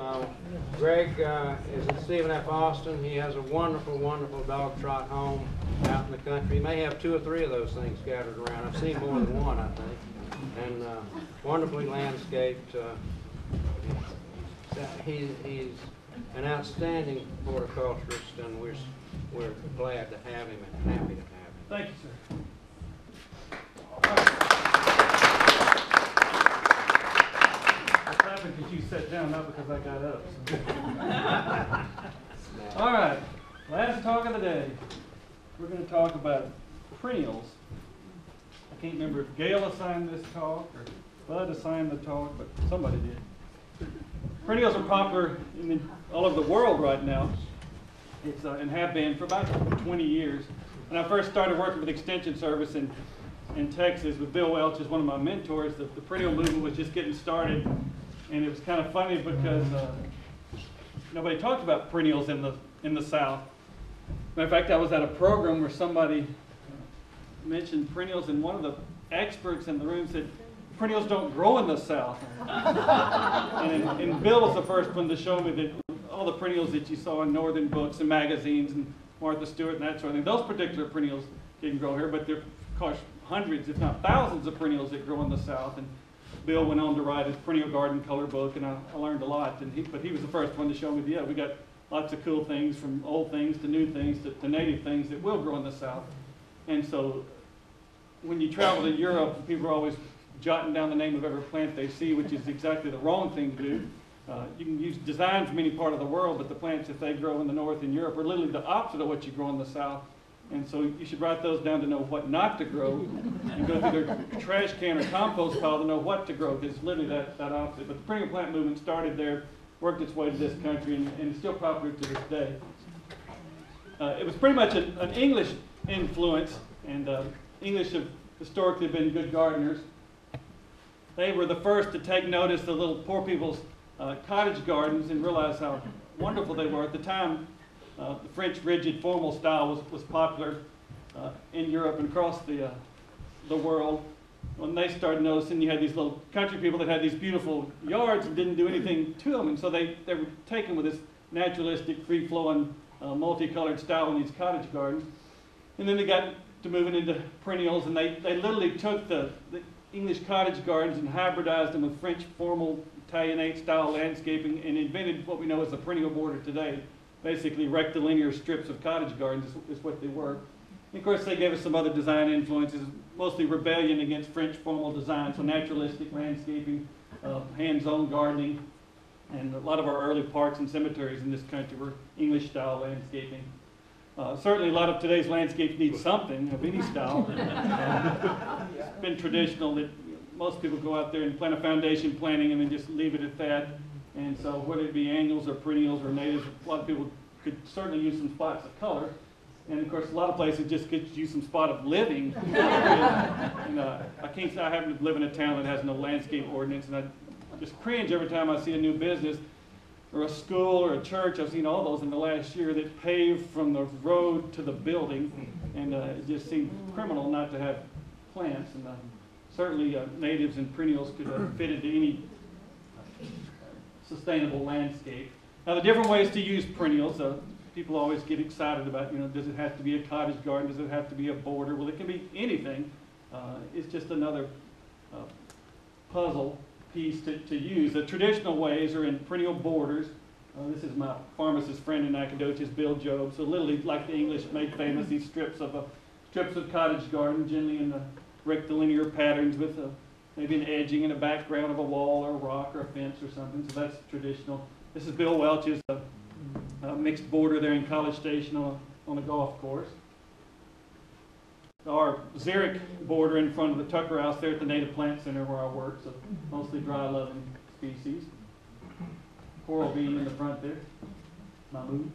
Uh, Greg uh, is in Stephen F. Austin. He has a wonderful, wonderful dog trot home out in the country. He may have two or three of those things scattered around. I've seen more than one, I think. And uh, wonderfully landscaped. Uh, he, he's an outstanding horticulturist, and we're, we're glad to have him and happy to have him. Thank you, sir. I'm because you sat down, not because I got up. so. All right, last talk of the day. We're going to talk about perennials. I can't remember if Gail assigned this talk or Bud assigned the talk, but somebody did. Perennials are popular in the, all over the world right now. It's, uh, and have been for about 20 years. When I first started working with Extension Service in, in Texas with Bill Welch as one of my mentors, the, the perennial movement was just getting started. And it was kind of funny because uh, nobody talked about perennials in the, in the South. Matter of fact, I was at a program where somebody mentioned perennials, and one of the experts in the room said, perennials don't grow in the South. and, and Bill was the first one to show me that all the perennials that you saw in northern books and magazines and Martha Stewart and that sort of thing, those particular perennials didn't grow here, but there are, of course, hundreds, if not thousands of perennials that grow in the South. And Bill went on to write his perennial garden color book, and I, I learned a lot. And he, but he was the first one to show me, yeah, we got lots of cool things from old things to new things to, to native things that will grow in the South. And so when you travel to Europe, people are always jotting down the name of every plant they see, which is exactly the wrong thing to do. Uh, you can use design from any part of the world, but the plants that they grow in the north and Europe are literally the opposite of what you grow in the south. And so you should write those down to know what not to grow, and go through their trash can or compost pile to know what to grow. It's literally that, that opposite. But the perennial plant movement started there, worked its way to this country, and, and is still popular to this day. Uh, it was pretty much an, an English influence, and uh, English have historically been good gardeners. They were the first to take notice of little poor people's uh, cottage gardens and realize how wonderful they were. At the time, uh, the French rigid formal style was, was popular uh, in Europe and across the, uh, the world. When they started noticing, you had these little country people that had these beautiful yards and didn't do anything to them, and so they, they were taken with this naturalistic, free-flowing, uh, multicolored style in these cottage gardens. And then they got to moving into perennials, and they, they literally took the, the English cottage gardens and hybridized them with French formal Italianate style landscaping and invented what we know as the perennial border today. Basically, rectilinear strips of cottage gardens is, is what they were. And of course, they gave us some other design influences, mostly rebellion against French formal design, so naturalistic landscaping, uh, hands-on gardening, and a lot of our early parks and cemeteries in this country were English style landscaping. Uh, certainly, a lot of today's landscapes need something of any style. Uh, it's been traditional that most people go out there and plant a foundation planting and then just leave it at that. And so, whether it be annuals or perennials or natives, a lot of people could certainly use some spots of color. And of course, a lot of places just could use some spot of living. and uh, I can't say I happen to live in a town that has no landscape ordinance, and I just cringe every time I see a new business or a school or a church. I've seen all those in the last year that paved from the road to the building, and uh, it just seemed criminal not to have plants. And uh, certainly, uh, natives and perennials could fit into any sustainable landscape. Now, the different ways to use perennials. Uh, people always get excited about, you know, does it have to be a cottage garden? Does it have to be a border? Well, it can be anything. Uh, it's just another uh, puzzle piece to, to use. The traditional ways are in perennial borders. Uh, this is my pharmacist friend in Nacogdoches, Bill Job. So literally, like the English made famous, these strips of a, strips of cottage garden, generally in the rectilinear patterns with a, maybe an edging in the background of a wall or a rock or a fence or something. So that's traditional. This is Bill Welch's uh, uh, mixed border there in College Station on a, on a golf course. Our xeric border in front of the Tucker House there at the Native Plant Center where I work, so mostly dry loving species. Coral bean in the front there, mamou.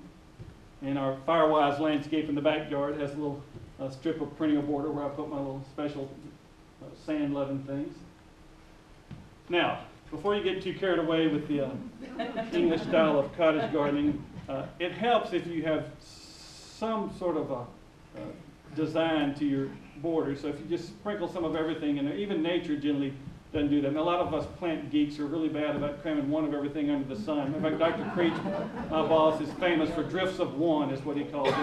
And our Firewise landscape in the backyard has a little uh, strip of perennial border where I put my little special uh, sand loving things. Now, before you get too carried away with the uh, English style of cottage gardening, uh, it helps if you have some sort of a uh, design to your border. So if you just sprinkle some of everything in there, even nature generally doesn't do that. And a lot of us plant geeks are really bad about cramming one of everything under the sun. In fact, Dr. Creech, my boss, is famous for drifts of one, is what he calls it.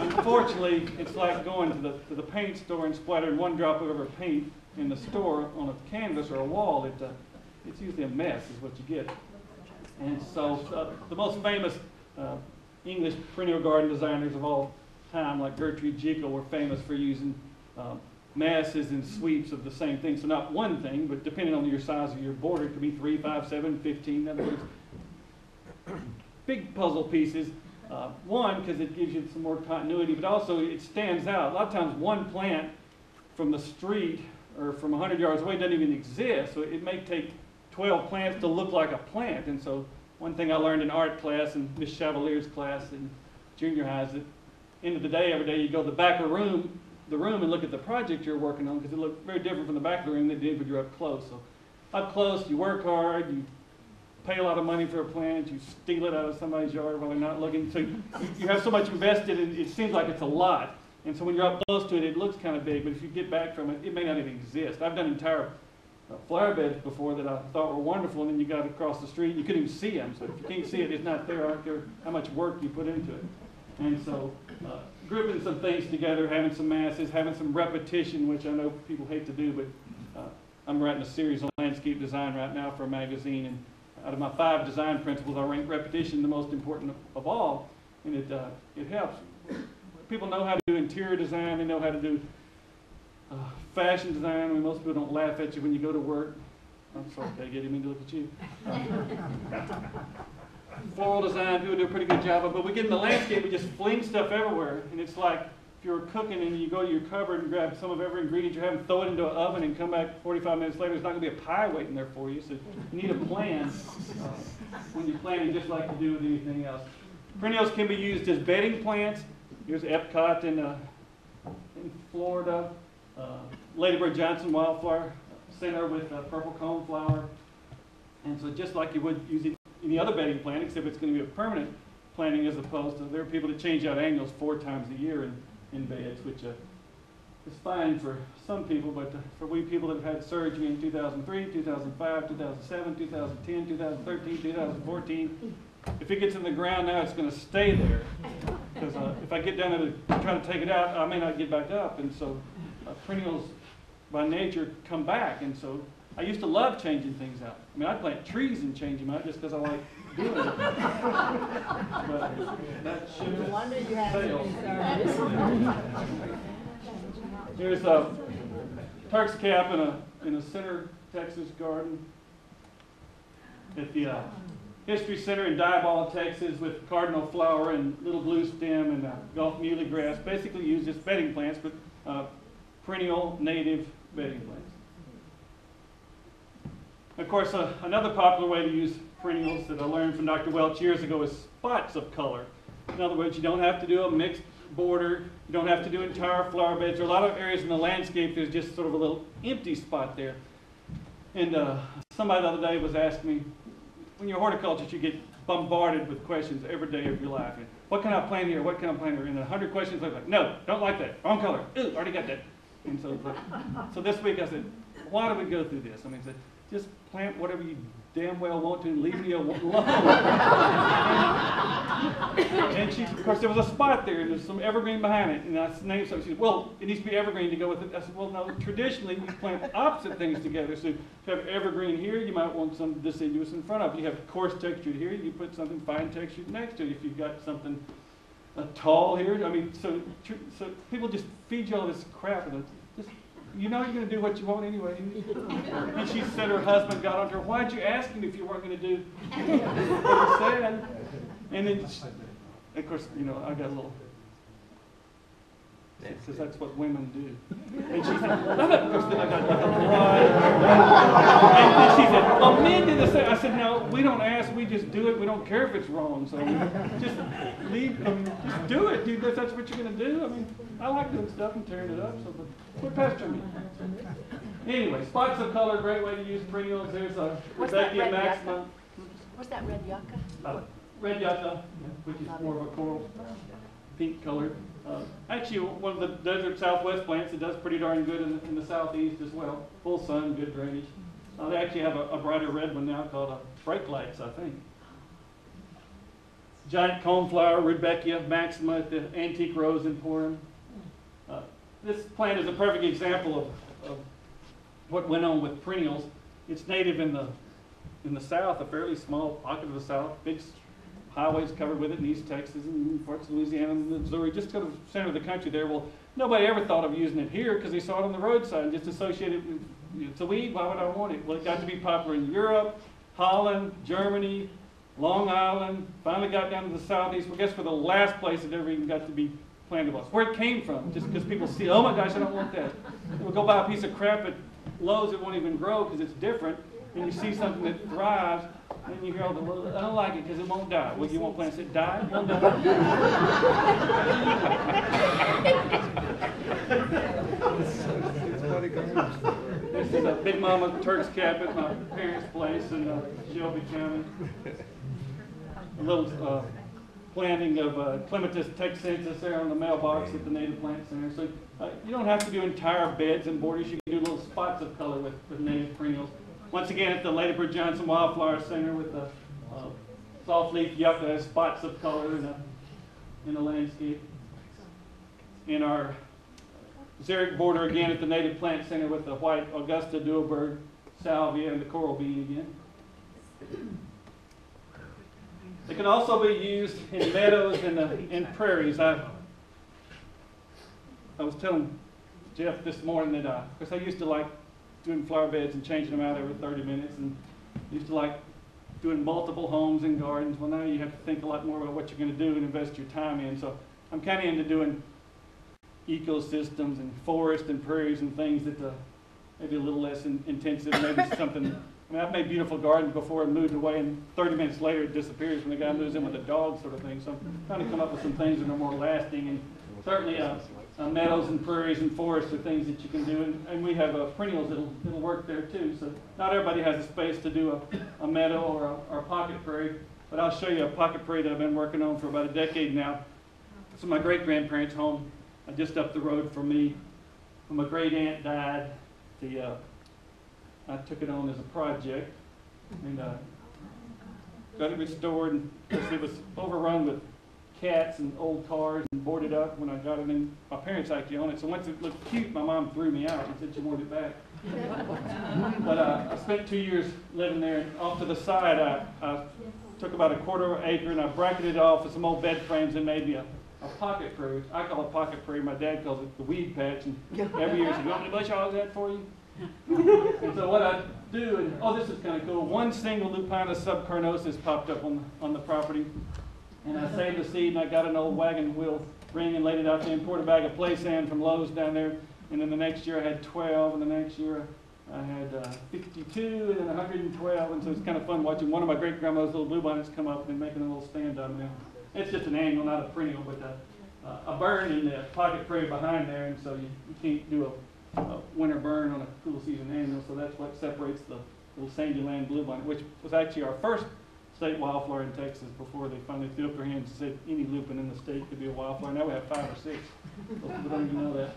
Unfortunately, it's like going to the, to the paint store and splattering one drop of ever paint in the store on a canvas or a wall. It, uh, it's usually a mess, is what you get. And so, uh, the most famous uh, English perennial garden designers of all time, like Gertrude Jekyll, were famous for using um, masses and sweeps of the same thing. So not one thing, but depending on your size of your border, it could be three, five, seven, fifteen. In other words, big puzzle pieces. Uh, one, because it gives you some more continuity, but also it stands out. A lot of times, one plant from the street or from 100 yards away doesn't even exist. So it may take 12 plants to look like a plant. And so, one thing I learned in art class and Miss Chevalier's class in junior high is that end of the day, every day you go to the back of the room, the room and look at the project you're working on because it looks very different from the back of the room than it did when you're up close. So, up close, you work hard, you pay a lot of money for a plant, you steal it out of somebody's yard while they're not looking. So you, you have so much invested, and it seems like it's a lot. And so when you're up close to it, it looks kind of big, but if you get back from it, it may not even exist. I've done entire uh, flower beds before that I thought were wonderful, and then you got across the street, and you couldn't even see them. So if you can't see it, it's not there. I don't care how much work you put into it. And so uh, grouping some things together, having some masses, having some repetition, which I know people hate to do, but uh, I'm writing a series on landscape design right now for a magazine, and out of my five design principles, I rank repetition the most important of, of all, and it, uh, it helps. People know how to do interior design, they know how to do uh, fashion design. I mean, most people don't laugh at you when you go to work. I'm sorry, I didn't mean to look at you. Floral design, people do a pretty good job of, but we get in the landscape, we just fling stuff everywhere, and it's like if you're cooking and you go to your cupboard and grab some of every ingredient you're having, throw it into an oven, and come back 45 minutes later, there's not going to be a pie waiting there for you. So you need a plan uh, when you're planning, just like you do with anything else. Perennials can be used as bedding plants. Here's Epcot in, uh, in Florida, uh, Ladybird Johnson Wildflower Center with uh, purple cone flower. And so just like you would use any other bedding plant, except it's going to be a permanent planting as opposed to, there are people that change out annuals four times a year in, in beds, which uh, is fine for some people, but uh, for we people that have had surgery in 2003, 2005, 2007, 2010, 2013, 2014, if it gets in the ground now, it's going to stay there. Because uh, if I get down there to try to take it out, I may not get back up. And so uh, perennials by nature come back. And so I used to love changing things out. I mean, I'd plant trees and change them out just because I like doing it. but that should No wonder you have fail. to be. Here's a Turk's cap in a, in a center Texas garden at the uh, History Center in Diboll, Texas with cardinal flower and little blue stem and uh, Gulf muhly grass. Basically used as bedding plants, but uh, perennial native bedding plants. Of course, uh, another popular way to use perennials that I learned from Dr. Welch years ago is spots of color. In other words, you don't have to do a mixed border. You don't have to do entire flower beds. There are a lot of areas in the landscape there's just sort of a little empty spot there. And uh, somebody the other day was asking me, when you're a horticulturist, you get bombarded with questions every day of your life. And what can I plant here? What can I plant here? And a hundred questions. Like, no, don't like that. Wrong color. Ooh, already got that. And so, so this week I said, why do we go through this? I mean, I said, just plant whatever you damn well want to leave me alone. and she, of course, there was a spot there, and there's some evergreen behind it, and I named something. She said, "Well, it needs to be evergreen to go with it." I said, "Well, no. Traditionally, you plant opposite things together. So if you have evergreen here, you might want some deciduous in front of. it. You have coarse textured here, you put something fine textured next to it. If you've got something uh, tall here, I mean, so tr- so people just feed you all this crap, and you know you're going to do what you want anyway. and she said her husband got on her, why'd you ask him if you weren't going to do what he said? And then, she, of course, you know, I got a little, because that's what women do. And she said, I thought, of course, then I got like a why? And she said, well, men do the same. I said, no, we don't ask, we just do it. We don't care if it's wrong. So just leave, I mean, just do it, dude. If that's what you're going to do. I mean, I like doing stuff and tearing it up, so but quit pestering me. Anyway, spots of color, great way to use perennials. There's a What's that Rebecca red maxima. What's that red yucca? Uh, red yucca, which is more of a coral, pink colored. Uh, actually, one of the desert southwest plants that does pretty darn good in, in the southeast as well. Full sun, good drainage. Uh, they actually have a, a brighter red one now called a brake lights, I think. Giant coneflower, Rudbeckia maxima at the Antique Rose Emporium. Uh, this plant is a perfect example of, of what went on with perennials. It's native in the in the south, a fairly small pocket of the south, big highways covered with it in East Texas and parts of Louisiana and Missouri, just to the center of the country there. Well, nobody ever thought of using it here because they saw it on the roadside and just associated it with, it's a weed, why would I want it? Well, it got to be popular in Europe, Holland, Germany, Long Island, finally got down to the southeast. Well, guess where the last place it ever even got to be planted was? Where it came from, just because people see, oh my gosh, I don't want that. We'll go buy a piece of crap at Lowe's, it won't even grow because it's different. And you see something that thrives, and you hear all the, I don't like it because it won't die. Well, you want plants that die? It won't die. This is a Big Mama Turk's Cap at my parents' place in uh, Shelby County. A little uh, planting of uh, Clematis texensis there on the mailbox at the Native Plant Center. So uh, you don't have to do entire beds and borders. You can do little spots of color with, with native perennials. Once again, at the Ladybird Johnson Wildflower Center with the uh, soft leaf yucca spots of color in the, in the landscape. In our xeric border again at the Native Plant Center with the white Augusta Duelberg salvia and the coral bean again. It can also be used in meadows and uh, in prairies. I, I was telling Jeff this morning that, uh, because I used to like doing flower beds and changing them out every 30 minutes and used to like doing multiple homes and gardens. Well, now you have to think a lot more about what you're going to do and invest your time in. So I'm kind of into doing ecosystems and forest and prairies and things that uh, maybe a little less in, intensive, maybe something. I mean, I've made beautiful gardens before and moved away, and 30 minutes later it disappears when the guy moves in with a dog, sort of thing. So I'm trying to come up with some things that are more lasting, and certainly uh, uh, meadows and prairies and forests are things that you can do, and, and we have uh, perennials that'll, that'll work there too. So not everybody has the space to do a, a meadow or a, or a pocket prairie, but I'll show you a pocket prairie that I've been working on for about a decade now. It's my great grandparents' home uh, just up the road from me. When my great aunt died, the uh, I took it on as a project and uh, got it restored. And it was overrun with cats and old cars and boarded up when I got it in. My parents actually owned it, so once it looked cute, my mom threw me out and said she wanted it back. but uh, I spent two years living there. And off to the side, I, I took about a quarter of an acre and I bracketed it off with some old bed frames and made me a a pocket prairie. I call it pocket prairie. My dad calls it the weed patch. And every year he said, "You want me to bush hog that for you?" and so what I do, and oh, this is kind of cool. One single Lupinus subcarnosus popped up on the, on the property, and I saved the seed, and I got an old wagon wheel ring and laid it out there, and poured a bag of play sand from Lowe's down there. And then the next year I had 12, and the next year I had uh, 52, and then 112. And so it's kind of fun watching one of my great grandmother's little bluebonnets come up and making a little stand on them. It's just an annual, not a perennial, but a, uh, a burn in the pocket prairie behind there, and so you, you can't do a, a winter burn on a cool season annual, so that's what separates the little sandy land bluebonnet, which was actually our first state wildflower in Texas before they finally threw up their hands and said any lupin in the state could be a wildflower. Now we have five or six. Most don't even know that.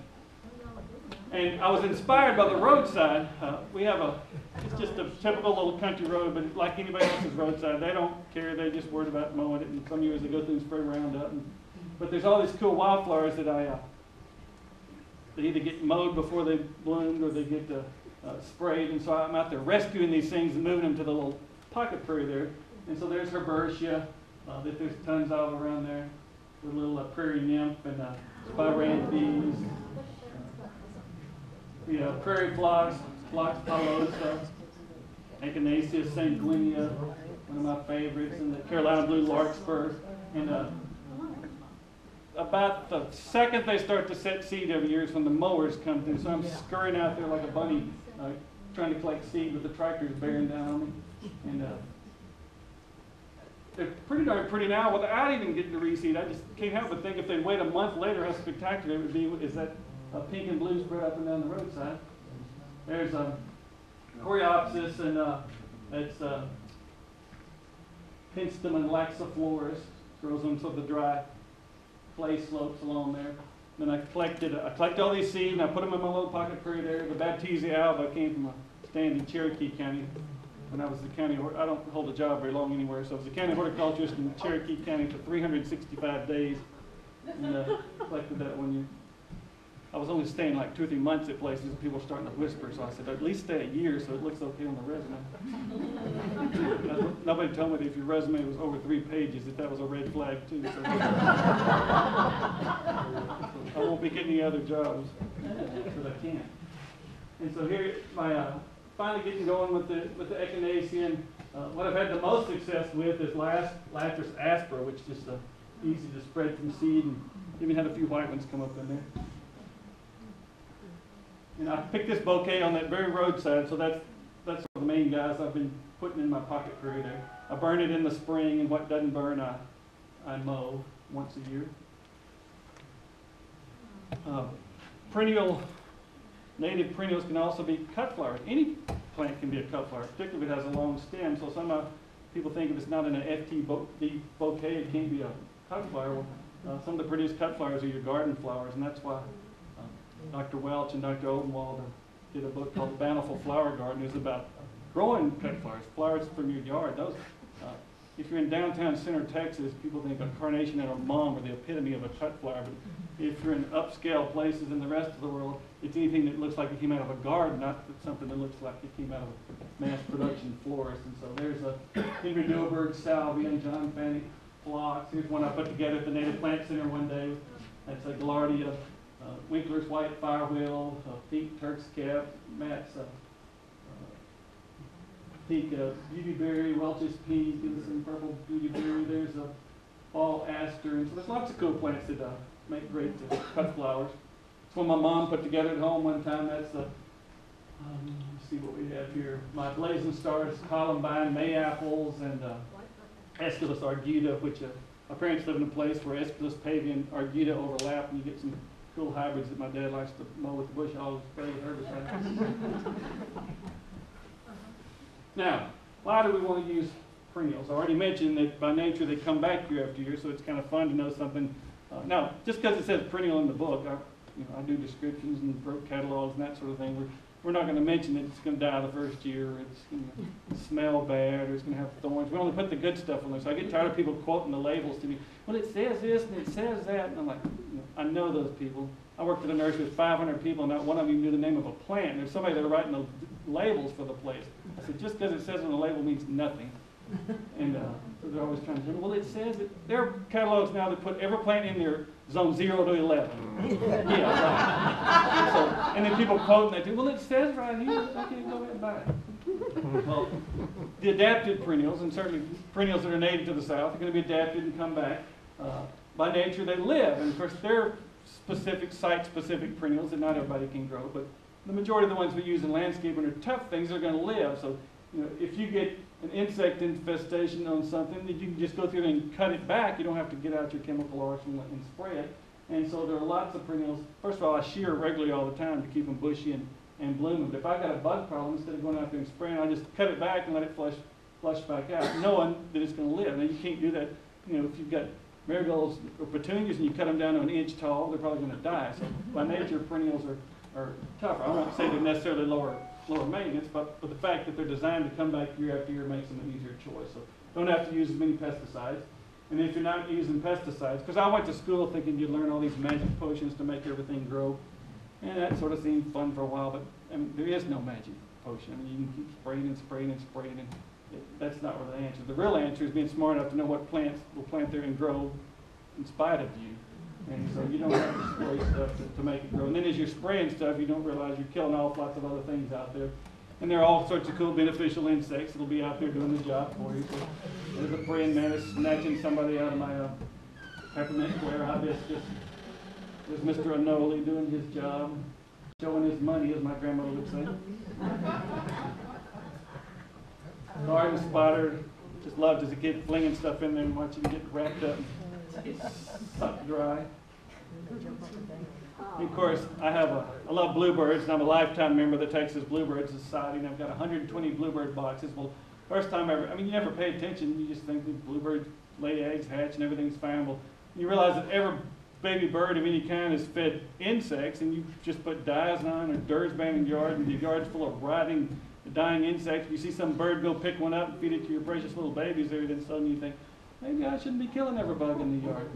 And I was inspired by the roadside. Uh, we have a, it's just a typical little country road, but like anybody else's roadside, they don't care. They're just worried about mowing it. And some years they go through and spray Roundup. And, but there's all these cool wildflowers that I, uh, they either get mowed before they bloomed or they get uh, uh, sprayed. And so I'm out there rescuing these things and moving them to the little pocket prairie there. And so there's Herbertia, uh, that there's tons all around there. The little uh, prairie nymph and uh, spiranthes. You know, prairie phlox, phlox pilosa, Echinacea sanguinea, one of my favorites, and the Carolina blue larkspur. And uh, about the second they start to set seed every year is when the mowers come through. So I'm scurrying out there like a bunny, uh, trying to collect seed with the tractors bearing down on me. And uh, they're pretty darn pretty now without even getting to reseed. I just can't help but think if they wait a month later, how spectacular it would be. Is that a pink and blue spread up and down the roadside? There's a Coreopsis, and uh, it's uh, Penstemon laxiflorus. Grows on some of the dry clay slopes along there. Then I collected, I collected all these seeds and I put them in my little pocket prairie there. The Baptisia alba came from a stand in Cherokee County when I was the county, hor- I don't hold a job very long anywhere, so I was a county horticulturist in Cherokee County for three hundred and sixty-five days. And, uh, collected that one year. I was only staying like two or three months at places and people were starting to whisper, so I said, at least stay a year so it looks okay on the resume. Nobody told me that if your resume was over three pages, that that was a red flag too, so. I won't be getting any other jobs, but I can't. And so here, my, uh, finally getting going with the, with the echinacea. Uh, what I've had the most success with is last, Liatris aspera, which is uh, easy to spread from seed, and even had a few white ones come up in there. And I picked this bouquet on that very roadside, so that's, that's one of the main guys I've been putting in my pocket prairie there. I burn it in the spring, and what doesn't burn, I, I mow once a year. Uh, Perennial, native perennials can also be cut flowers. Any plant can be a cut flower, particularly if it has a long stem. So some uh, people think if it's not in an FT bo- bouquet, it can't be a cut flower. Well, uh, some of the prettiest cut flowers are your garden flowers, and that's why uh, Dr. Welch and Dr. Odenwald did a book called Bountiful Flower Garden. It was about growing cut flowers, flowers from your yard. Those, if you're in downtown center Texas, people think a carnation and a mom are the epitome of a cut flower. But if you're in upscale places in the rest of the world, it's anything that looks like it came out of a garden, not something that looks like it came out of a mass production florist. And so there's a Henry Duelberg, salvia, and John Fanick phlox. Here's one I put together at the Native Plant Center one day. That's a Gaillardia, uh, Winkler's White Firewheel, uh, Peak Turk's Cap, Matt's uh, Peak uh, Beautyberry, Welch's Peas, give us some purple beautyberry. There's a fall aster, and so there's lots of cool plants that uh, make great uh, cut flowers. It's one my mom put together at home one time. That's the, um, let's see what we have here. My blazing stars, columbine, May apples, and uh, Aesculus arguta, which uh, my parents live in a place where Aesculus pavia and arguta overlap, and you get some cool hybrids that my dad likes to mow with the bush hogs, spray herbicides. Now, why do we want to use perennials? I already mentioned that by nature they come back year after year, so it's kind of fun to know something. Uh, now, just because it says perennial in the book, I, you know, I do descriptions and broke catalogs and that sort of thing. We're, we're not going to mention that it's going to die the first year, or it's going to smell bad, or it's going to have thorns. We only put the good stuff on there. So I get tired of people quoting the labels to me. Well, it says this and it says that, and I'm like, you know, I know those people. I worked at a nursery with 500 people, and not one of them knew the name of a plant. There's somebody that are writing the labels for the place. I said, just because it says on the label means nothing. And uh, they're always trying to say, well, it says that there are catalogs now that put every plant in there zone zero to 11. yeah, right. And, so, and then people quote and they do, well, it says right here, I can't go ahead and buy it. Well, the adapted perennials, and certainly perennials that are native to the South, are going to be adapted and come back. Uh, by nature, they live, and of course, they're specific, site-specific perennials that not everybody can grow, but the majority of the ones we use in landscaping are tough things that are going to live. So, you know, if you get an insect infestation on something, that you can just go through and cut it back. You don't have to get out your chemical arsenal and spray it. And so there are lots of perennials. First of all, I shear regularly all the time to keep them bushy and, and blooming. But if I've got a bug problem, instead of going out there and spraying, I just cut it back and let it flush, flush back out, knowing that it's going to live. Now, you can't do that, you know, if you've got marigolds or petunias and you cut them down to an inch tall, they're probably going to die. So by nature, perennials are, are tougher. I won't say they're necessarily lower lower maintenance, but, but the fact that they're designed to come back year after year makes them an easier choice. So don't have to use as many pesticides. And if you're not using pesticides, because I went to school thinking you'd learn all these magic potions to make everything grow, and that sort of seemed fun for a while, but I mean, there is no magic potion. I mean, you can keep spraying and spraying and spraying, and that's not where the answer. The real answer is being smart enough to know what plants will plant there and grow in spite of you. And so you don't have to spray stuff to, to make it grow. And then as you're spraying stuff, you don't realize you're killing off lots of other things out there. And there are all sorts of cool beneficial insects that'll be out there doing the job for you. So there's a praying mantis snatching somebody out of my uh, peppermint flare hibiscus. There's Mr. Anole doing his job, showing his money, as my grandmother would say. Garden spider, just loved as a kid flinging stuff in there and watching it get wrapped up and sucked dry. And of course, I have a, I love bluebirds, and I'm a lifetime member of the Texas Bluebird Society, and I've got 120 bluebird boxes. Well, first time ever, I mean, you never pay attention, you just think the bluebirds lay eggs, hatch, and everything's fine. Well, you realize that every baby bird of any kind is fed insects and you just put dyes on or dirt's in your yard and your yard's full of rotting, dying insects, you see some bird go pick one up and feed it to your precious little babies there, then suddenly you think, maybe I shouldn't be killing every bug in the yard.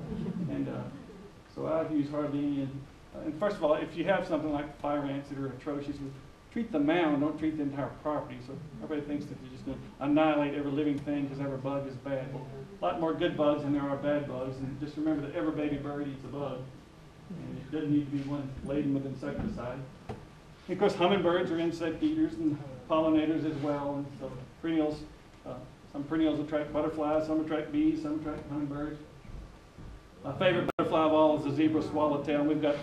And uh, so I use hardly any. And, uh, and first of all, if you have something like fire ants that are atrocious, treat the mound, don't treat the entire property. So everybody thinks that you're just going to annihilate every living thing because every bug is bad. Well, a lot more good bugs than there are bad bugs. And just remember that every baby bird eats a bug. And it doesn't need to be one laden with insecticide. Of course, hummingbirds are insect eaters and pollinators as well. And so perennials, uh, some perennials attract butterflies, some attract bees, some attract hummingbirds. My favorite butterfly of all is the zebra swallowtail. We've got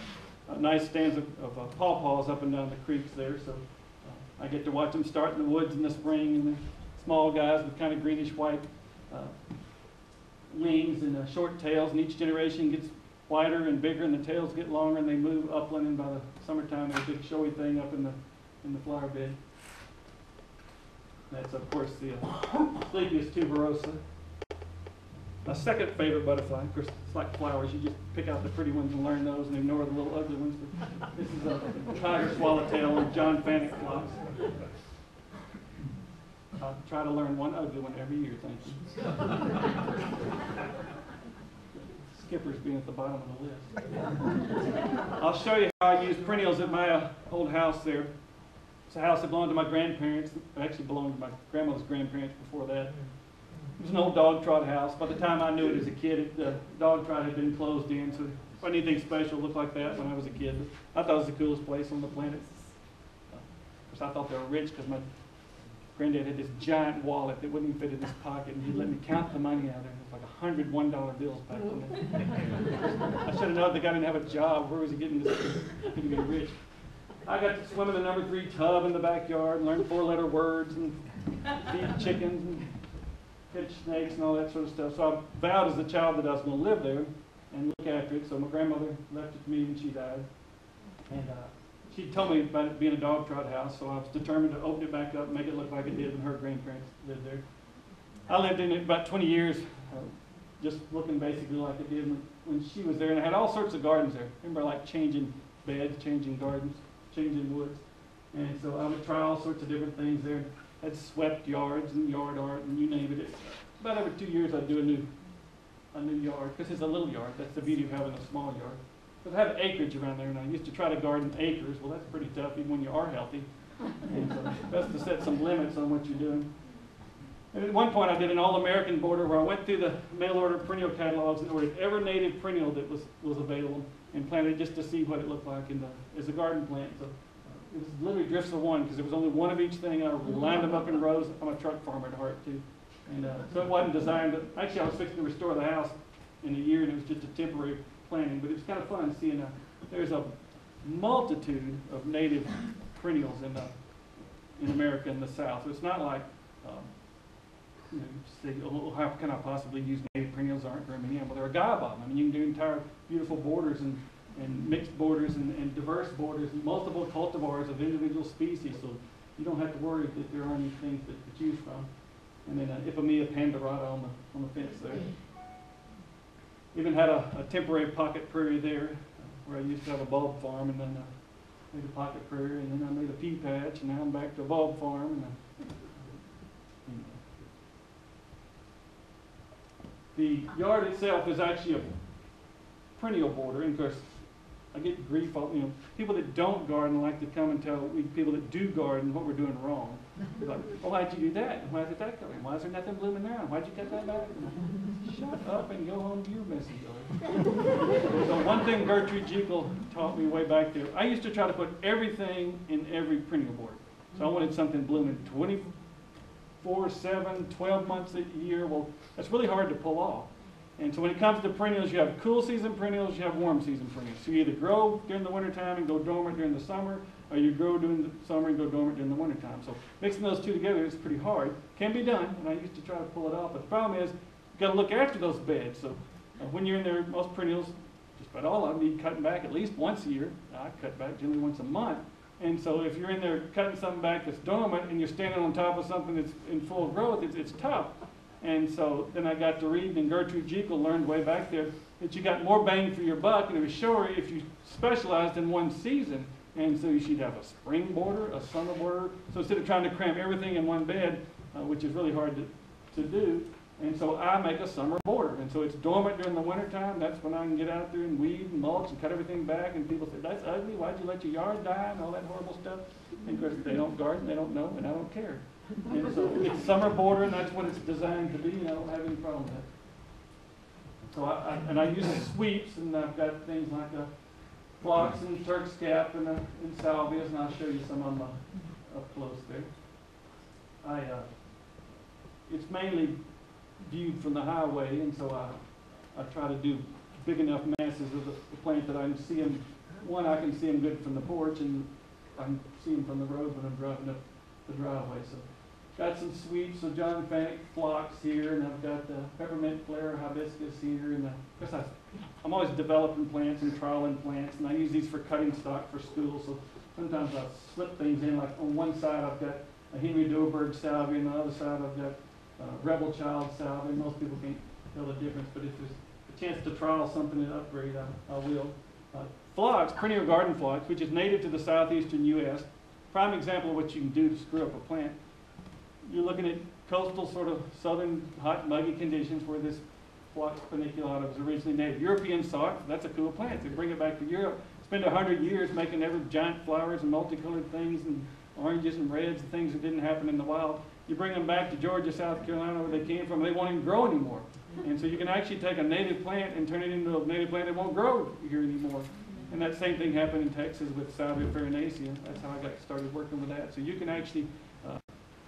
uh, nice stands of, of uh, pawpaws up and down the creeks there, so uh, I get to watch them start in the woods in the spring, and the small guys with kind of greenish white uh, wings and uh, short tails, and each generation gets wider and bigger, and the tails get longer, and they move upland, and by the summertime, they're a big showy thing up in the in the flower bed. That's of course the uh, tuberosa. My second favorite butterfly, of course, it's like flowers. You just pick out the pretty ones and learn those and ignore the little ugly ones. But this is a tiger swallowtail and John Fanick phlox. I'll try to learn one ugly one every year, thank you. Skippers being at the bottom of the list. I'll show you how I use perennials at my uh, old house there. It's a house that belonged to my grandparents. It actually belonged to my grandmother's grandparents before that. It was an old dog trot house. By the time I knew it as a kid, the dog trot had been closed in, so if anything special looked like that when I was a kid. I thought it was the coolest place on the planet. Of course, I thought they were rich because my granddad had this giant wallet that wouldn't even fit in his pocket, and he'd let me count the money out of it. It was like a hundred one dollar bills back then. I should have known the guy didn't have a job. Where was he getting this? He could get rich. I got to swim in the number three tub in the backyard and learn four-letter words and feed chickens and catch snakes and all that sort of stuff. So I vowed as a child that I was going to live there and look after it. So my grandmother left it to me when she died. And uh, she told me about it being a dog trot house, so I was determined to open it back up and make it look like it did when her grandparents lived there. I lived in it about 20 years, uh, just looking basically like it did when, when she was there. And I had all sorts of gardens there. Remember, like changing beds, changing gardens, changing woods. And so I would try all sorts of different things there I had swept yards and yard art and you name it. About every two years I'd do a new, a new yard, because it's a little yard. That's the beauty of having a small yard. Because I have acreage around there, and I used to try to garden acres. Well, that's pretty tough, even when you are healthy. And so best to set some limits on what you're doing. And at one point, I did an all-American border where I went through the mail order perennial catalogs and ordered every native perennial that was, was available and planted just to see what it looked like in the, as a garden plant. So it was literally drifts of one because there was only one of each thing. I lined them up in rows. I'm a truck farmer at heart too, and uh, so it wasn't designed. To, actually, I was fixing to restore the house in a year, and it was just a temporary planting. But it was kind of fun seeing a, there's a multitude of native perennials in the in America in the South. So it's not like um, you know, say, oh, how can I possibly use native perennials aren't very many? Well, there are a of them. I mean, you can do entire beautiful borders and and mixed borders and, and diverse borders, multiple cultivars of individual species, so you don't have to worry that there aren't any things to, to choose from. And then uh, Ipomoea pandurata on the, on the fence there. Even had a, a temporary pocket prairie there, where I used to have a bulb farm, and then I made a pocket prairie, and then I made a pea patch, and now I'm back to a bulb farm. And, uh, the yard itself is actually a perennial border, and of course, I get grief, you know, people that don't garden like to come and tell we people that do garden what we're doing wrong. They're like, well, why'd you do that? Why is it that color? Why is there nothing blooming there? Why'd you cut that back? Shut up and go home to your messy so one thing Gertrude Jekyll taught me way back there, I used to try to put everything in every perennial board. So I wanted something blooming 24, 7, 12 months a year. Well, that's really hard to pull off. And so when it comes to perennials, you have cool season perennials, you have warm season perennials. So you either grow during the wintertime and go dormant during the summer, or you grow during the summer and go dormant during the wintertime. So mixing those two together is pretty hard. Can be done, and I used to try to pull it off. But the problem is, you've got to look after those beds. So uh, when you're in there, most perennials, just about all of them need cutting back at least once a year. I cut back generally once a month. And so if you're in there cutting something back that's dormant and you're standing on top of something that's in full growth, it's, it's tough. And so then I got to reading, and Gertrude Jekyll learned way back there that you got more bang for your buck, and it was sure if you specialized in one season. And so she'd have a spring border, a summer border. So instead of trying to cram everything in one bed, uh, which is really hard to, to do, and so I make a summer border. And so it's dormant during the wintertime. That's when I can get out there and weed and mulch and cut everything back. And people say, that's ugly. Why'd you let your yard die and all that horrible stuff? And of course, they don't garden, they don't know, and I don't care. And so it's summer border, and that's what it's designed to be, and I don't have any problem with it. So I, I, and I use sweeps, and I've got things like a phlox and Turk's cap and, uh, and salvias, and I'll show you some of them uh, up close there. I, uh, it's mainly viewed from the highway, and so I, I try to do big enough masses of the, the plant that I can see them, one, I can see them good from the porch, and I can see them from the road when I'm driving up the driveway, so. Got some sweets, so John Fanick phlox here, and I've got uh, peppermint flare hibiscus here, and of course I, I'm always developing plants and trialing plants, and I use these for cutting stock for school, so sometimes I slip things in, like on one side I've got a Henry Duelberg salvia, and on the other side I've got uh, Rebel Child salvia, most people can't tell the difference, but if there's a chance to trial something and upgrade, I, I will. Uh, Phlox, perennial garden phlox, which is native to the southeastern U.S., prime example of what you can do to screw up a plant. You're looking at coastal, sort of southern, hot, muggy conditions where this Phlox paniculata was originally native. Europeans saw it, that's a cool plant. They bring it back to Europe, spend a hundred years making every giant flowers and multicolored things and oranges and reds and things that didn't happen in the wild. You bring them back to Georgia, South Carolina, where they came from, they won't even grow anymore. And so you can actually take a native plant and turn it into a native plant that won't grow here anymore. And that same thing happened in Texas with Salvia farinacea. That's how I got started working with that. So you can actually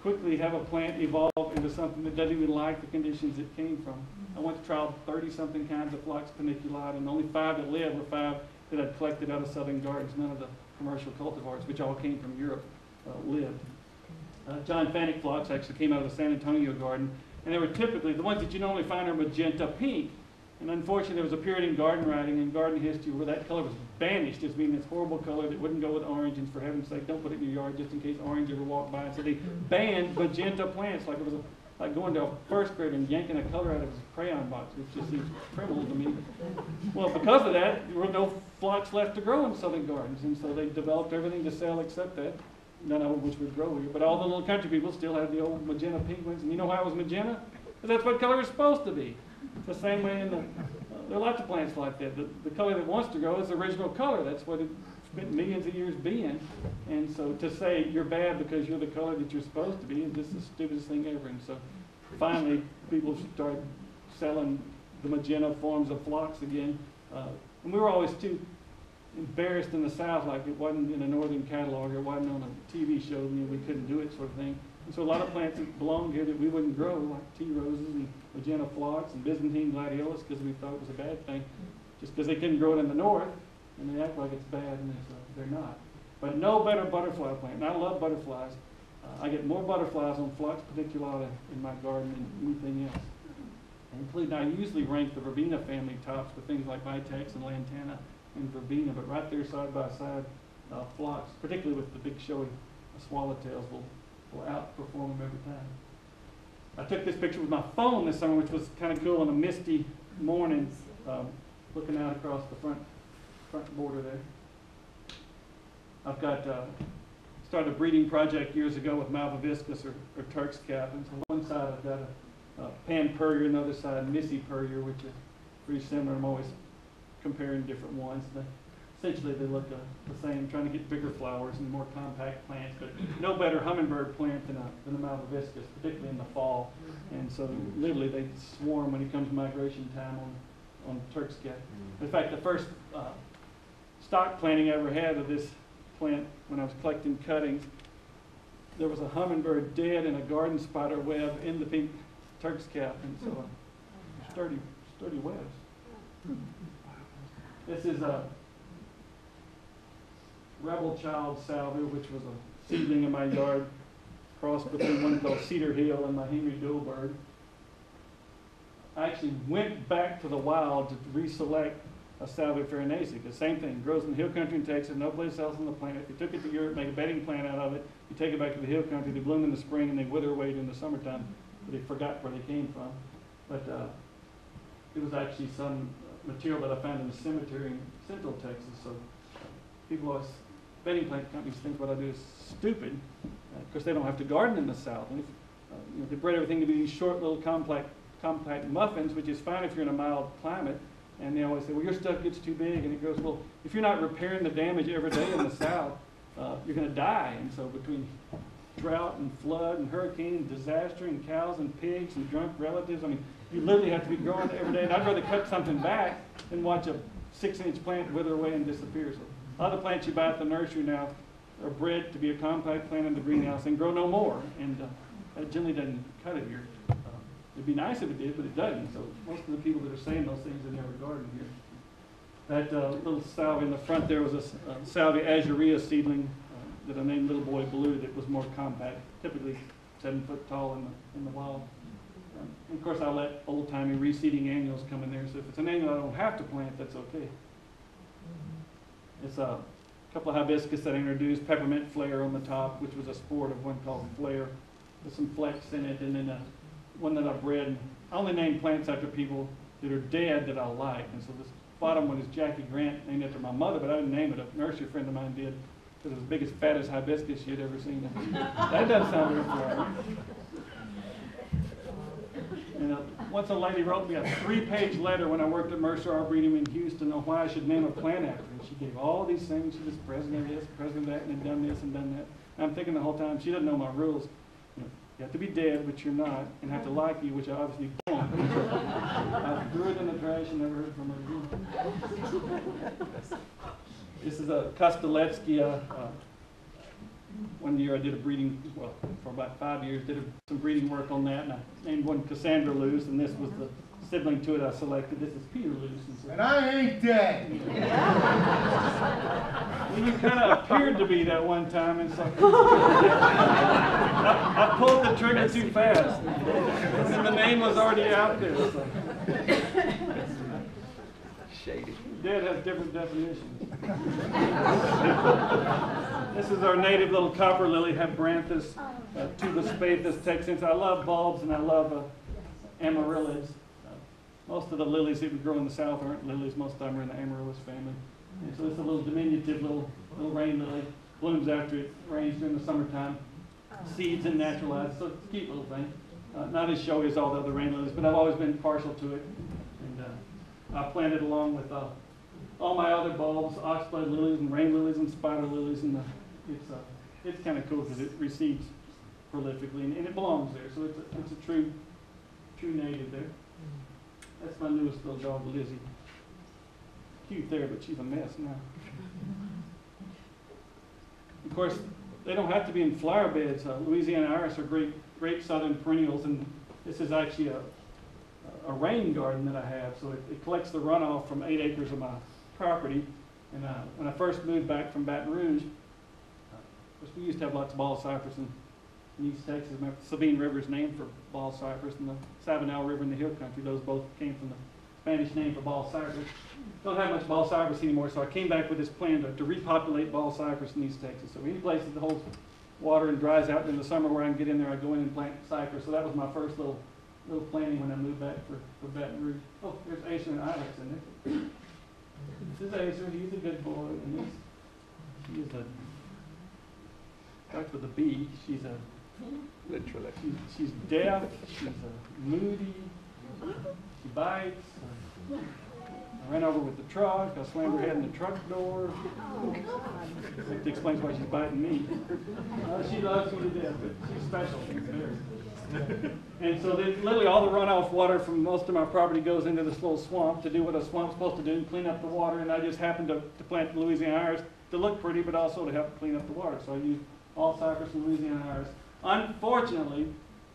quickly have a plant evolve into something that doesn't even like the conditions it came from. I went to trial 30-something kinds of Phlox paniculata, and only five that lived were five that I'd collected out of southern gardens. None of the commercial cultivars, which all came from Europe, uh, lived. Uh, John Fanick phlox actually came out of the San Antonio garden, and they were typically, the ones that you normally find are magenta pink. And unfortunately, there was a period in garden writing and garden history where that color was banished as being this horrible color that wouldn't go with orange, and for heaven's sake, don't put it in your yard just in case orange ever walked by. So they banned magenta plants like it was a, like going to a first grader and yanking a color out of his crayon box, which just seems criminal to me. Well, because of that, there were no phlox left to grow in southern gardens, and so they developed everything to sell except that, none of which would grow here. But all the little country people still had the old magenta ones, and you know why it was magenta? Because that's what color is supposed to be. It's the same way in the, there are lots of plants like that. The, the color that wants to grow is the original color. That's what it spent millions of years being. And so to say you're bad because you're the color that you're supposed to be is just the stupidest thing ever. And so finally, people started selling the magenta forms of phlox again. Uh, and we were always too embarrassed in the South, like it wasn't in a northern catalog, or wasn't on a TV show, know, we couldn't do it sort of thing. And so a lot of plants that belong here that we wouldn't grow, like tea roses and magenta phlox and Byzantine gladiolus, because we thought it was a bad thing, just because they couldn't grow it in the north, and they act like it's bad, and they're not. But no better butterfly plant, and I love butterflies. Uh, I get more butterflies on Phlox paniculata in my garden than anything else. Including, I usually rank the verbena family tops with things like Vitex and Lantana and verbena, but right there side by side, uh, phlox, particularly with the big showy swallowtails, will, will outperform them every time. I took this picture with my phone this summer, which was kind of cool on a misty morning, um, looking out across the front, front border there. I've got, uh, started a breeding project years ago with Malvaviscus or, or Turk's cap, and so one side I've got a, a Pam Puryear, and the other side Missy Puryear, which are pretty similar. I'm always comparing different ones. The, essentially, they look uh, the same, trying to get bigger flowers and more compact plants, but no better hummingbird plant than a, than a Malvaviscus, particularly in the fall. And so literally they swarm when it comes to migration time on, on Turk's cap. In fact, the first uh, stock planting I ever had of this plant when I was collecting cuttings, there was a hummingbird dead in a garden spider web in the pink Turk's cap, and so uh, sturdy, sturdy webs. This is a rebel child salvia, which was a seedling in my yard, cross between one called Cedar Hill and my Henry Duelberg. I actually went back to the wild to reselect a salvia farinacea, the same thing, grows in the hill country in Texas, no place else on the planet. You took it to Europe, make a bedding plant out of it, you take it back to the hill country, they bloom in the spring and they wither away during the summertime. but they forgot where they came from. But, uh, it was actually some material that I found in the cemetery in central Texas, so people always, bedding plant companies think what I do is stupid. Of course, they don't have to garden in the south. And if, uh, you know, they bred everything to be these short little compact, compact muffins, which is fine if you're in a mild climate. And they always say, well, your stuff gets too big. And it goes, well, if you're not repairing the damage every day in the south, uh, you're going to die. And so between drought and flood and hurricane and disaster and cows and pigs and drunk relatives, I mean, you literally have to be growing every day. And I'd rather cut something back than watch a six-inch plant wither away and disappear. So a lot of the plants you buy at the nursery now are bred to be a compact plant in the greenhouse and grow no more. And uh, that generally doesn't cut it here. Uh, It'd be nice if it did, but it doesn't. So most of the people that are saying those things have never gardened here. That uh, little salvia in the front there was a uh, salvia azurea seedling uh, that I named Little Boy Blue that was more compact, typically seven foot tall in the, in the wild. Um, Of course, I let old timey reseeding annuals come in there, so if it's an annual I don't have to plant, that's okay. It's a couple of hibiscus that I introduced, peppermint flare on the top, which was a sport of one called flare, with some flecks in it, and then a, one that I bred. I only name plants after people that are dead that I like, and so this bottom one is Jackie Grant, named after my mother, but I didn't name it, a nursery friend of mine did, because it was the biggest, fattest hibiscus she had ever seen. That doesn't sound very flattering. And uh, once a lady wrote me a three-page letter when I worked at Mercer Arboretum in Houston on why I should name a plant after her. She gave all these things, she was president of this, president of that, and done this and done that. And I'm thinking the whole time, she doesn't know my rules. You know, You have to be dead, which you're not, and have to like you, which I obviously don't. I threw it in the trash and never heard from her again. This is a Kosteletzkya, uh, uh, one year I did a breeding, well, for about five years, did a- some breeding work on that, and I named one Cassandra Luce, and this was the sibling to it I selected. This is Peter Luce. And so, And I ain't dead. well, you kind of appeared to be that one time, and so I, I pulled the trigger too fast, and the name was already out there. So. Shady. Dead has different definitions. This is our native little copper lily, Habranthus uh, tubispathus texans. I love bulbs and I love uh, amaryllis. Uh, most of the lilies that we grow in the south aren't lilies. Most of them are in the amaryllis family. And so it's a little diminutive little little rain lily. Blooms after it rains during the summertime. Seeds and naturalized. So it's a cute little thing. Uh, not as showy as all the other rain lilies, but I've always been partial to it. And uh, I planted along with uh, all my other bulbs, oxblood lilies and rain lilies and spider lilies, and uh, it's uh, it's kind of cool because it recedes prolifically and, and it belongs there. So it's a, it's a true true native there. That's my newest little dog, Lizzie. Cute there, but she's a mess now. Of course, they don't have to be in flower beds. Uh, Louisiana iris are great great southern perennials, and this is actually a a rain garden that I have, so it, it collects the runoff from eight acres of my property. And uh, when I first moved back from Baton Rouge, uh, of course, we used to have lots of bald cypress in, in East Texas. Sabine River is named for bald cypress, and the Sabinal River in the hill country, those both came from the Spanish name for bald cypress. Don't have much bald cypress anymore, so I came back with this plan to, to repopulate bald cypress in East Texas. So any place that holds water and dries out in the summer where I can get in there, I go in and plant cypress. So that was my first little little planning when I moved back for, for Baton Rouge. Oh, there's Acer and Ilex in there. This is Acer, he's a good boy, and this, she is a, starts with a B, she's a, Literally. she's, she's deaf, she's a moody, she bites. I ran over with the truck, I slammed her head in the truck door. That explains why she's biting me. Uh, she loves me to death, but she's special, very. And so then literally all the runoff water from most of my property goes into this little swamp to do what a swamp's supposed to do, clean up the water. And I just happened to, to plant Louisiana iris to look pretty, but also to help clean up the water. So I used all cypress and Louisiana iris. Unfortunately,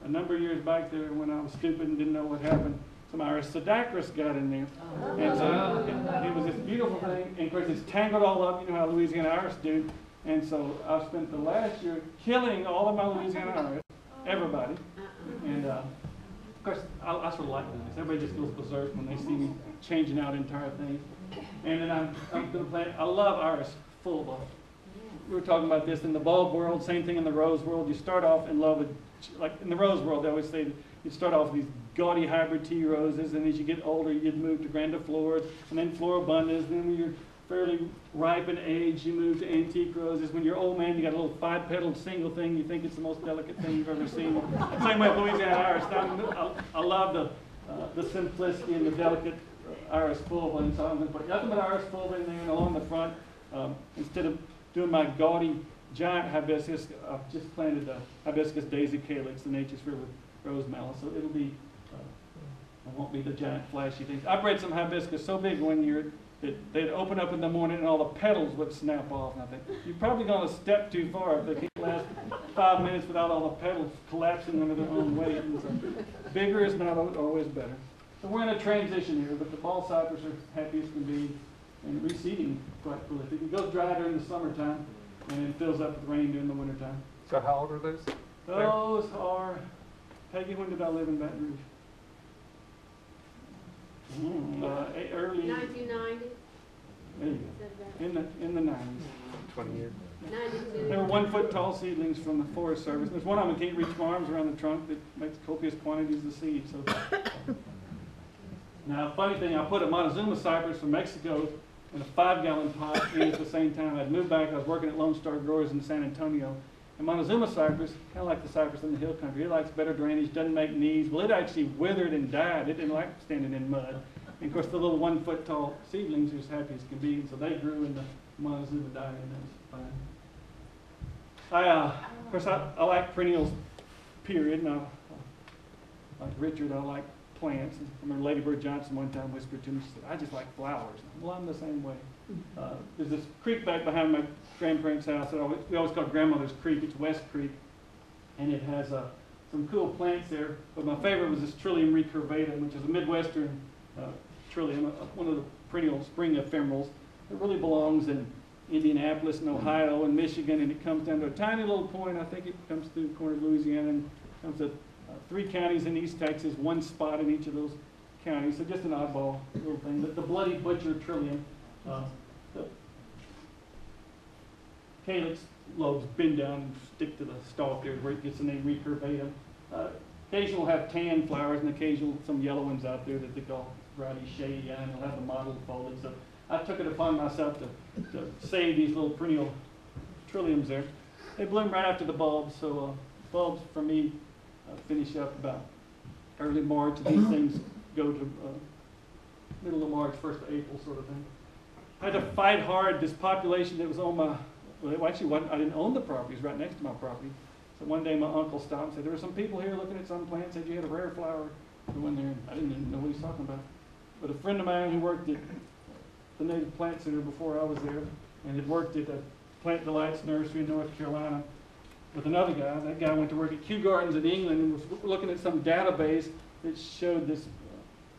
a number of years back there when I was stupid and didn't know what happened, some iris pseudacorus got in there. And so it, it was this beautiful thing. And of course it's tangled all up, you know how Louisiana iris do. And so I've spent the last year killing all of my Louisiana iris, everybody. And uh, of course, I, I sort of like doing this. Everybody just goes berserk when they see me changing out entire things. And then I'm, I'm going to plant, I love iris fulva. We were talking about this in the bulb world, same thing in the rose world. You start off in love with, like in the rose world, they always say you'd start off with these gaudy hybrid tea roses, and as you get older, you'd move to grandifloras, and then floribundas, then you're fairly ripe in age, you move to antique roses. When you're old man, you got a little five-petaled single thing, you think it's the most delicate thing you've ever seen. Same way with Louisiana iris. I, I love the, uh, the simplicity and the delicate iris fulva, so I'm gonna put nothing but iris fulva in there and along the front. Um, instead of doing my gaudy giant hibiscus, I've just planted the hibiscus dasycalyx, the Neches River rose mallow, so it'll be, uh, it won't be the giant flashy things. I bred some hibiscus so big one year that they'd open up in the morning and all the petals would snap off, and I think, you're probably gonna step too far if they can't last five minutes without all the petals collapsing under their own weight. And so Bigger is not always better. So we're in a transition here, but the bald cypress are happy as can be and reseeding quite prolific. It goes dry during the summertime and it fills up with rain during the wintertime. So how old are those? Those are, Peggy, when did I live in Baton Rouge? Hmm, uh, early, there Nineteen ninety, you go, in the, in the nineties. Twenty years. ninety-two. They were one foot tall seedlings from the Forest Service. There's one of them that can't reach my arms around the trunk that makes copious quantities of seed, so. Now, funny thing, I put a Montezuma cypress from Mexico in a five gallon pot in at the same time. I'd moved back, I was working at Lone Star Growers in San Antonio. And Montezuma cypress, kind of like the cypress in the hill country, it likes better drainage, doesn't make knees. Well, it actually withered and died. It didn't like standing in mud. And of course, the little one foot tall seedlings are as happy as can be, and so they grew and the Montezuma died, and that was fine. I, uh, of course, I, I like perennials, period, and I, like Richard, I like plants. And I remember Lady Bird Johnson one time whispered to me, she said, I just like flowers. Well, I'm the same way. Uh, there's this creek back behind my grandparents' house always, we always call Grandmother's Creek, it's West Creek. And it has, uh, some cool plants there, but my favorite was this Trillium recurvatum, which is a Midwestern, uh, trillium, uh, one of the perennial spring ephemerals. It really belongs in Indianapolis and Ohio and Michigan, and it comes down to a tiny little point, I think it comes through the corner of Louisiana, and comes to uh, three counties in East Texas, one spot in each of those counties, so just an oddball little thing. The, the bloody butcher trillium, uh, calyx lobes bend down and stick to the stalk there where it gets the name recurvatum. Uh, occasionally we'll have tan flowers and occasional some yellow ones out there that they call rowdy shady, and they'll have the mottled foliage. So I took it upon myself to, to save these little perennial trilliums there. They bloom right after the bulbs, so uh, bulbs for me uh, finish up about early March. and These things go to uh, middle of March, first of April sort of thing. I had to fight hard. This population that was on my, well, actually I didn't own the property, it was right next to my property. So one day my uncle stopped and said, there were some people here looking at some plants, said you had a rare flower. I went there, and I didn't even know what he was talking about. But a friend of mine who worked at the Native Plant Center before I was there, and had worked at the Plant Delights Nursery in North Carolina with another guy. That guy went to work at Kew Gardens in England and was looking at some database that showed this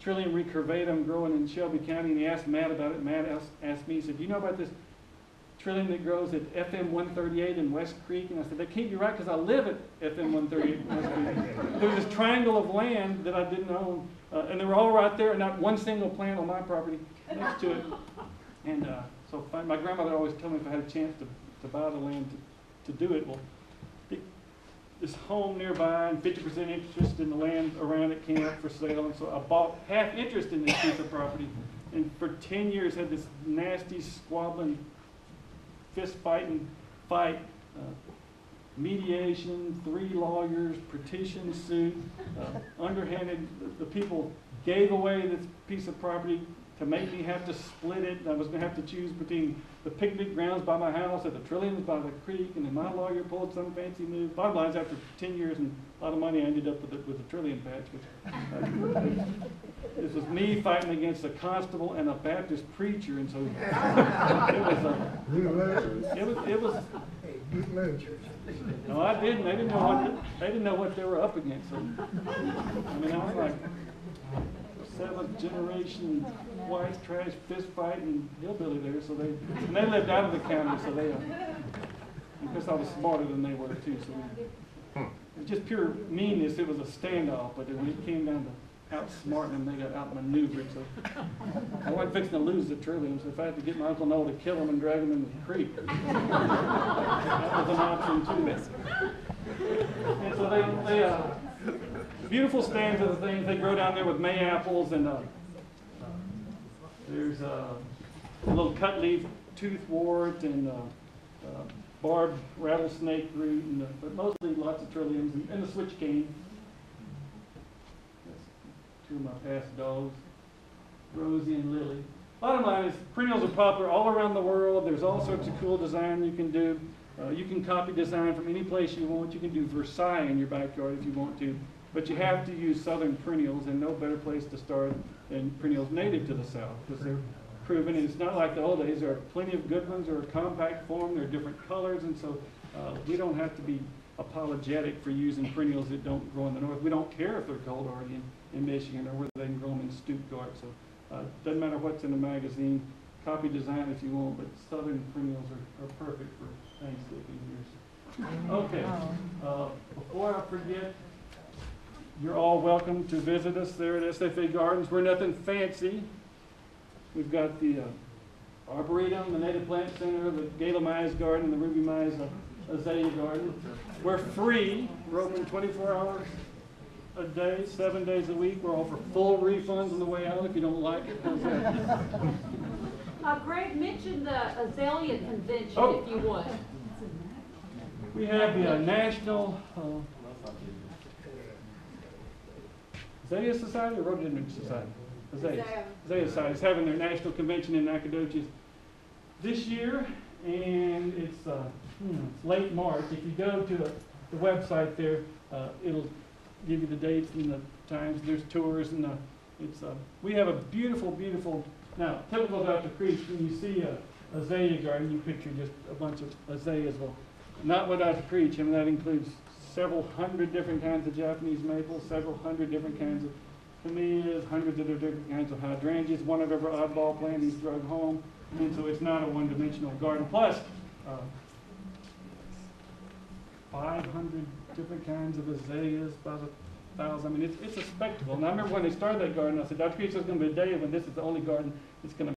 Trillium recurvatum growing in Shelby County, and he asked Matt about it. Matt asked, asked me, he said, do you know about this trillium that grows at FM 138 in West Creek? And I said, that can't be right because I live at FM 138 in West Creek. There was this triangle of land that I didn't own, uh, and they were all right there, and not one single plant on my property next to it. And uh, so my grandmother always told me if I had a chance to, to buy the land to, to do it, well, it- this home nearby and fifty percent interest in the land around it came up for sale, and so I bought half interest in this piece of property. And for ten years had this nasty squabbling, fist fighting fight, uh, mediation, three lawyers, petition suit, uh, underhanded, the- the people gave away this piece of property to make me have to split it. I was gonna have to choose between the picnic grounds by my house and the trilliums by the creek, and then my lawyer pulled some fancy move. Bottom line is, after ten years and a lot of money, I ended up with a, with a trillium patch, which, uh, this was me fighting against a constable and a Baptist preacher, and so it was, You it was, it was, no, I didn't. They didn't know what, they didn't know what they were up against. So, I mean, I was like seventh generation white trash fist fighting hillbilly there, so they, and they lived out of the county, so they, uh, I guess I was smarter than they were too, so we, it was just pure meanness. It was a standoff, but then when it came down to outsmarting them, they got outmaneuvered, so. I wasn't fixing to lose the trillium, so if I had to get my Uncle Noel to kill him and drag him in the creek, that was an option too. And so they, they, uh, beautiful stands of the things they grow down there with May apples and, uh, there's, uh, a little cut leaf toothwort and, uh, uh, barbed rattlesnake root and, uh, but mostly lots of trilliums and, and the switch cane. That's Two of my past dogs, Rosie and Lily. Bottom line is perennials are popular all around the world. There's all sorts of cool design you can do. Uh, you can copy design from any place you want. You can do Versailles in your backyard if you want to. But you have to use southern perennials and no better place to start than perennials native to the south because they're proven. And it's not like the old days. There are plenty of good ones. They're a compact form. They're different colors. And so uh, we don't have to be apologetic for using perennials that don't grow in the north. We don't care if they're cold hardy in, in Michigan or whether they can grow them in Stuttgart. So uh, doesn't matter what's in the magazine, copy design if you want, but southern perennials are, are perfect for Thanksgiving years. Okay, uh, before I forget, you're all welcome to visit us there at SFA Gardens. We're nothing fancy. We've got the uh, Arboretum, the Native Plant Center, the Gayla Mize Garden, the Ruby Mize uh, Azalea Garden. We're free. We're open 24 hours a day, seven days a week. We're offer full refunds on the way out if you don't like it. Uh, Greg mentioned the Azalea Convention, Oh. if you would. We have the uh, National uh, Azalea Society or Rhododendron Society? Azalea. Azalea Society is having their national convention in Nacogdoches this year, and it's, uh, hmm, it's late March. If you go to the, the website there, uh, it'll give you the dates and the times. There's tours and the, it's, uh, we have a beautiful, beautiful, now, typical of Dr. Creech, when you see a azalea garden, you picture just a bunch of azaleas. Well, not what Dr. Creech, I mean, that includes several hundred different kinds of Japanese maples, several hundred different kinds of camellias, hundreds of different kinds of hydrangeas, one of every oddball plant he's drug home. And so it's not a one-dimensional garden. Plus, uh, 500 different kinds of azaleas, about a thousand. I mean, it's, it's a spectacle. And I remember when they started that garden, I said, Dr. Creech, there's going to be a day when this is the only garden that's going to